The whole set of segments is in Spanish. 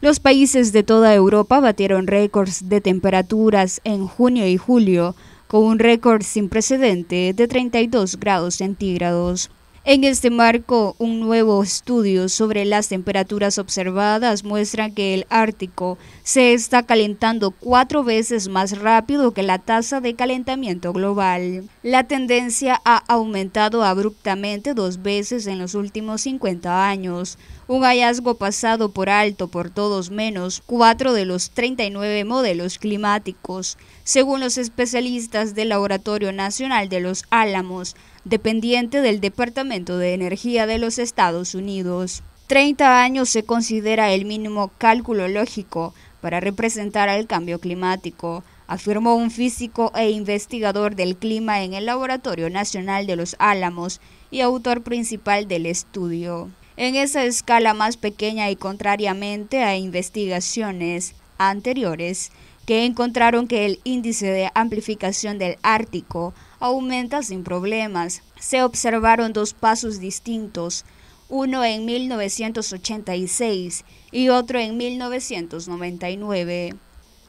Los países de toda Europa batieron récords de temperaturas en junio y julio, con un récord sin precedente de 32 grados centígrados. En este marco, un nuevo estudio sobre las temperaturas observadas muestra que el Ártico se está calentando cuatro veces más rápido que la tasa de calentamiento global. La tendencia ha aumentado abruptamente dos veces en los últimos 50 años, un hallazgo pasado por alto por todos menos cuatro de los 39 modelos climáticos, según los especialistas del Laboratorio Nacional de los Álamos, dependiente del Departamento de Energía de los Estados Unidos. 30 años se considera el mínimo cálculo lógico para representar al cambio climático, afirmó un físico e investigador del clima en el Laboratorio Nacional de los Álamos y autor principal del estudio. En esa escala más pequeña y contrariamente a investigaciones anteriores, que encontraron que el índice de amplificación del Ártico aumenta sin problemas. Se observaron dos pasos distintos, uno en 1986 y otro en 1999.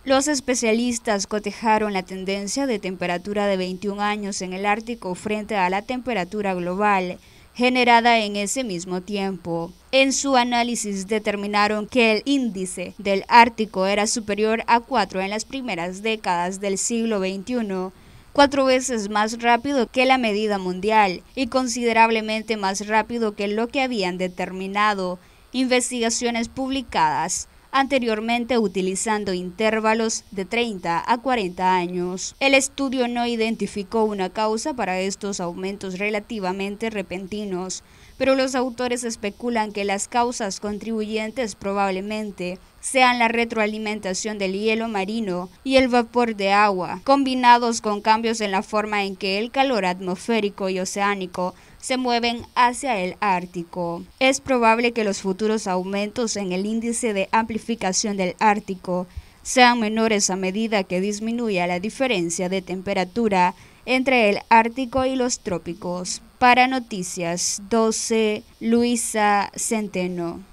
Los especialistas cotejaron la tendencia de temperatura de 21 años en el Ártico frente a la temperatura global generada en ese mismo tiempo. En su análisis determinaron que el índice del Ártico era superior a 4 en las primeras décadas del siglo XXI, cuatro veces más rápido que la medida mundial y considerablemente más rápido que lo que habían determinado investigaciones publicadas anteriormente utilizando intervalos de 30 a 40 años. El estudio no identificó una causa para estos aumentos relativamente repentinos, pero los autores especulan que las causas contribuyentes probablemente sean la retroalimentación del hielo marino y el vapor de agua, combinados con cambios en la forma en que el calor atmosférico y oceánico se mueven hacia el Ártico. Es probable que los futuros aumentos en el índice de amplificación del Ártico sean menores a medida que disminuya la diferencia de temperatura entre el Ártico y los trópicos. Para Noticias 12, Luisa Centeno.